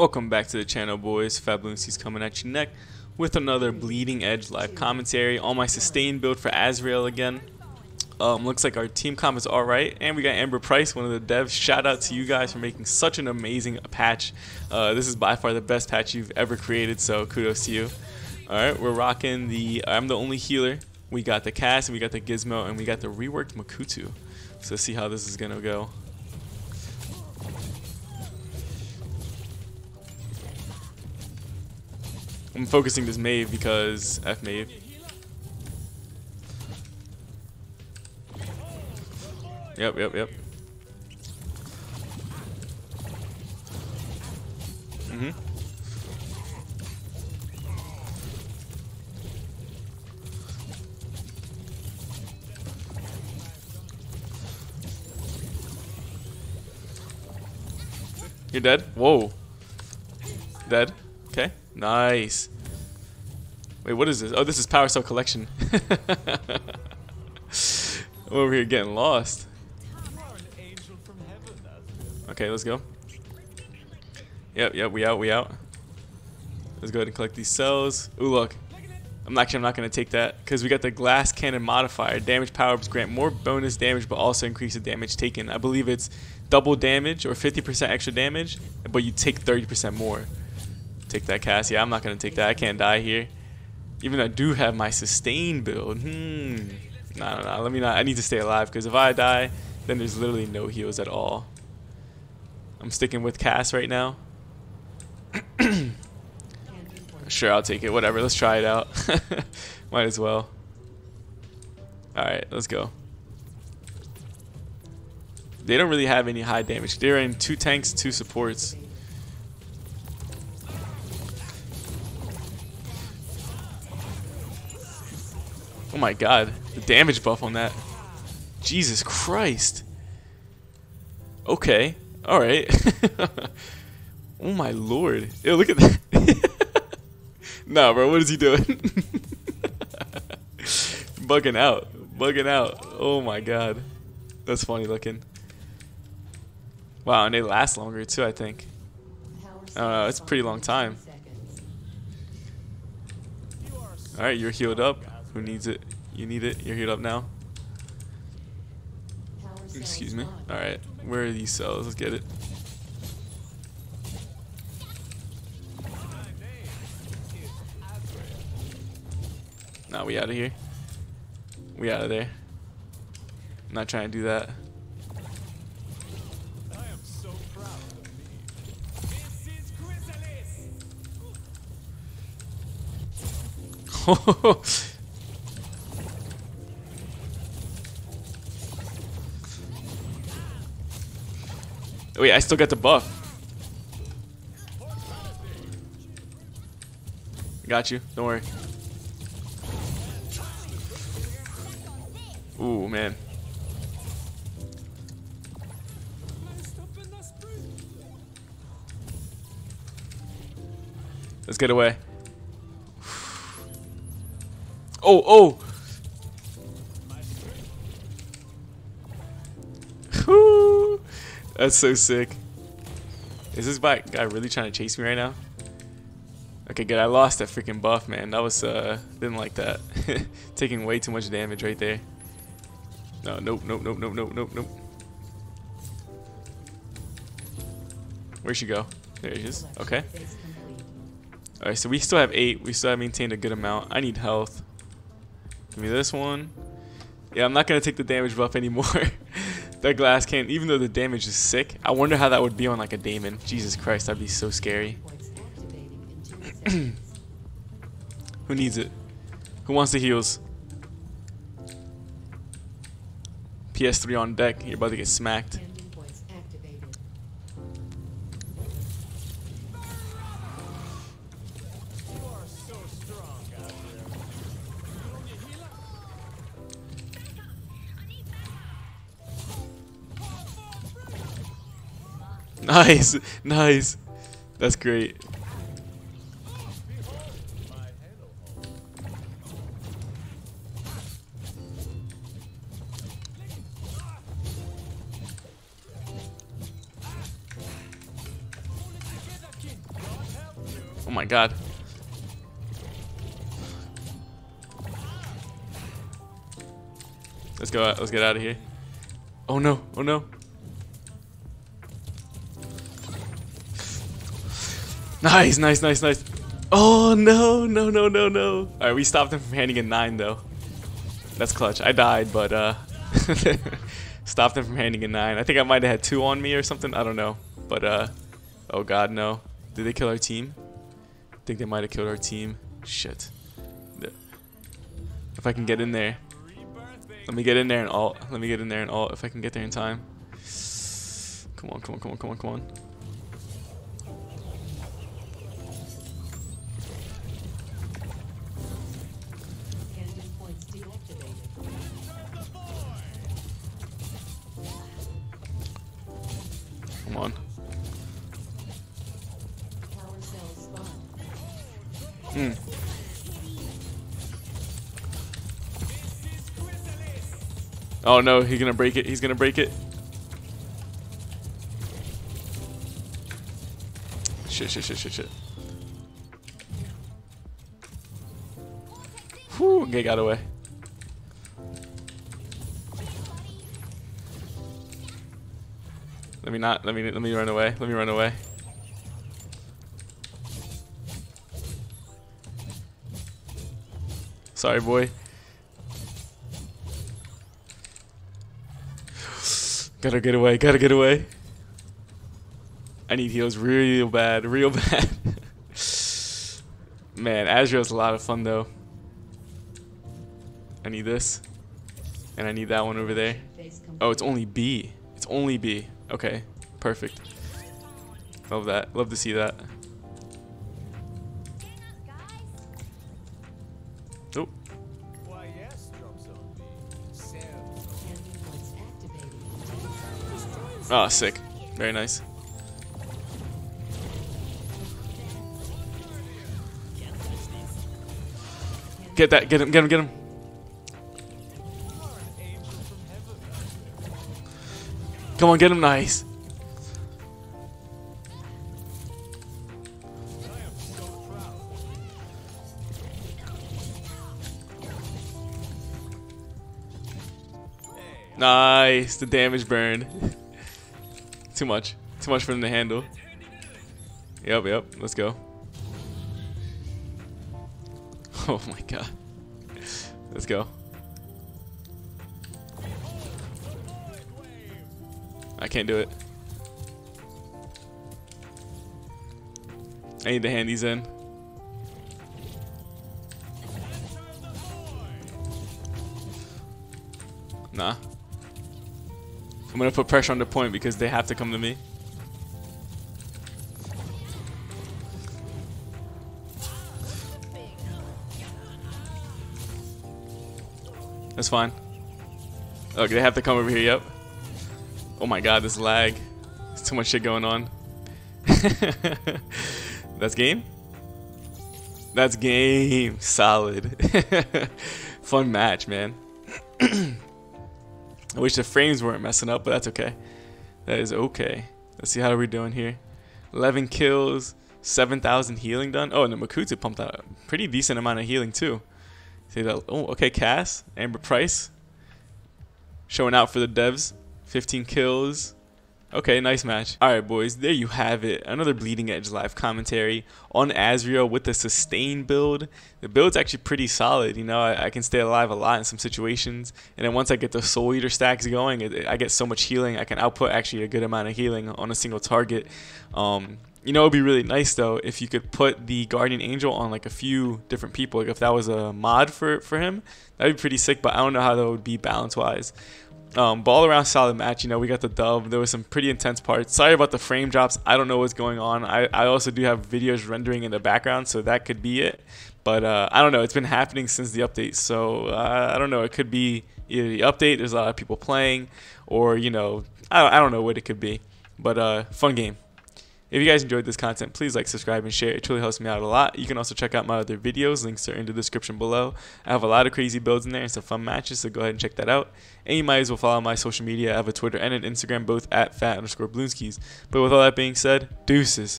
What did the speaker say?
Welcome back to the channel boys, Fat Bloonskis coming at you neck with another Bleeding Edge live commentary on my sustain build for Azrael again. Um, looks like our team comp is alright, and we got Amber Price, one of the devs. Shout out to you guys for making such an amazing patch. Uh, this is by far the best patch you've ever created, so kudos to you. Alright, we're rocking the I'm the only healer. We got the Cass, we got the Gizmo, and we got the reworked Makutu. So see how this is gonna go. I'm focusing this Maeve because F Maeve. Yep, yep, yep. Mhm. You're dead? Whoa. Dead? Nice. Wait, what is this? Oh, this is Power Cell Collection. I'm over here getting lost. Okay, let's go. Yep, yep, we out, we out. Let's go ahead and collect these cells. Ooh, look. I'm actually I'm not gonna take that because we got the glass cannon modifier. Damage power ups grant more bonus damage, but also increase the damage taken. I believe it's double damage or 50% extra damage, but you take 30% more. Take that cast. Yeah, I'm not gonna take that. I can't die here. Even though I do have my sustain build. Hmm. Nah, nah, nah. Let me not. I need to stay alive because if I die, then there's literally no heals at all. I'm sticking with cast right now. sure, I'll take it. Whatever. Let's try it out. Might as well. Alright, let's go. They don't really have any high damage. They're in two tanks, two supports. My god, the damage buff on that. Jesus Christ. Okay, alright. oh my lord. Yo, look at that. nah, bro, what is he doing? Bugging out. Bugging out. Oh my god. That's funny looking. Wow, and they last longer too, I think. I don't know, it's a pretty long time. Alright, you're healed up. Who needs it? You need it. You're healed up now. Excuse me. Alright, where are these cells? Let's get it. Now we out of here. We out of there. I'm not trying to do that. Oh, Wait, I still got the buff. Got you. Don't worry. Ooh, man. Let's get away. Oh, oh! That's so sick. Is this bike guy really trying to chase me right now? Okay, good. I lost that freaking buff, man. That was, uh, didn't like that. Taking way too much damage right there. No, nope, nope, nope, nope, nope, nope, nope. Where'd she go? There she is. Okay. Alright, so we still have eight. We still have maintained a good amount. I need health. Give me this one. Yeah, I'm not going to take the damage buff anymore. that glass can't, even though the damage is sick, I wonder how that would be on like a Daemon. Jesus Christ, that'd be so scary. Who needs it? Who wants the heals? PS3 on deck. You're about to get smacked. Nice, nice. That's great. Oh my god. Let's go out. Let's get out of here. Oh no. Oh no. Nice, nice, nice, nice. Oh no, no, no, no, no. Alright, we stopped him from handing a 9 though. That's clutch. I died, but uh stopped him from handing a 9. I think I might have had 2 on me or something. I don't know. But uh oh god, no. Did they kill our team? I think they might have killed our team. Shit. If I can get in there. Let me get in there and alt. Let me get in there and alt if I can get there in time. Come on, come on, come on, come on, come on. Come on. Hmm. Oh no, he's gonna break it. He's gonna break it. Shit, shit, shit, shit, shit. Whew, okay, got away. Let me not, let me, let me run away. Let me run away. Sorry, boy. Gotta get away, gotta get away. I need heals real bad, real bad. Man, Azrael's a lot of fun though. I need this. And I need that one over there. Oh, it's only B. It's only B. Okay, perfect. Love that. Love to see that. Oh. Oh, sick. Very nice. Get that. Get him. Get him. Get him. Come on, get him. Nice. Nice. The damage burn. Too much. Too much for them to handle. Yep, yep. Let's go. Oh my god. Let's go. I can't do it. I need to hand these in. Nah. I'm gonna put pressure on the point because they have to come to me. That's fine. Look, they have to come over here, yep. Oh my god, this lag. There's too much shit going on. That's game? That's game. Solid. Fun match, man. I wish the frames weren't messing up, but that's okay. That is okay. Let's see how we're doing here. 11 kills, 7,000 healing done. Oh, and the Makutu pumped out a pretty decent amount of healing too. See that? Oh, okay, Cass, Amber Price, showing out for the devs. 15 kills, Okay, nice match. Alright, boys, there you have it. Another Bleeding Edge live commentary on Azrael with the sustain build. The build's actually pretty solid. You know, I, I, can stay alive a lot in some situations. And then once I get the Soul Eater stacks going, it, I get so much healing. I can output actually a good amount of healing on a single target. Um, you know, it would be really nice though if you could put the Guardian Angel on like a few different people. Like if that was a mod for for him, that'd be pretty sick. But I don't know how that would be balance wise. Um, ball around solid match. You know, we got the dub. There was some pretty intense parts. Sorry about the frame drops. I don't know what's going on. I, I also do have videos rendering in the background, so that could be it. But uh, I don't know. It's been happening since the update, so uh, I don't know. It could be either the update. There's a lot of people playing, or you know, I, I don't know what it could be. But uh, fun game. If you guys enjoyed this content, please like, subscribe, and share. It truly helps me out a lot. You can also check out my other videos. Links are in the description below. I have a lot of crazy builds in there and some fun matches, so go ahead and check that out. And you might as well follow my social media. I have a Twitter and an Instagram, both at fat underscore bloonskis. But with all that being said, deuces.